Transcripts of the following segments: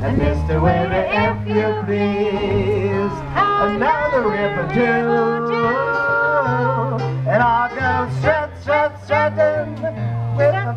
And Mr. Waiter, if you please, another rip or two. And I'll go strut, strut, strutting with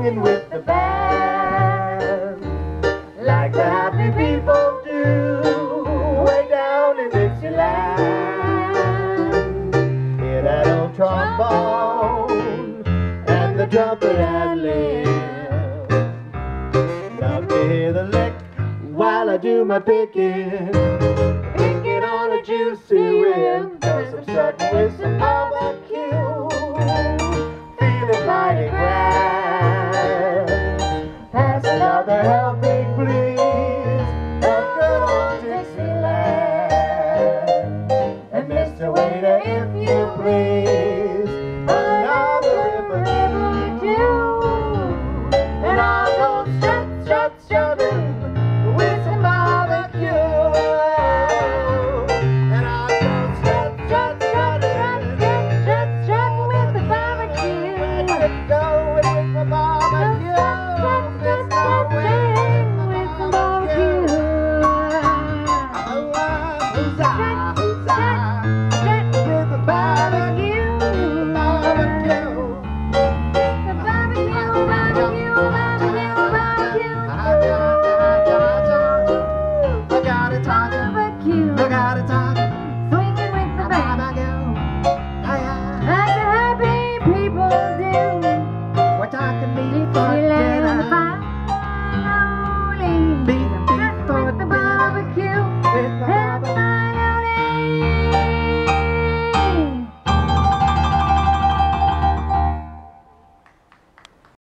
swinging with the band, like the happy people do, way down in Dixieland. Hear that old trombone and the trumpet ad lib. Love to hear the lick while I do my picking, picking on a juicy rib. 'Cause I'm strutting with some help me please. Have And Mr. Waiter if you please Another And I'll go strut strut With barbecue. And I'll go strut strut strutting Strut strut strut with the barbecue.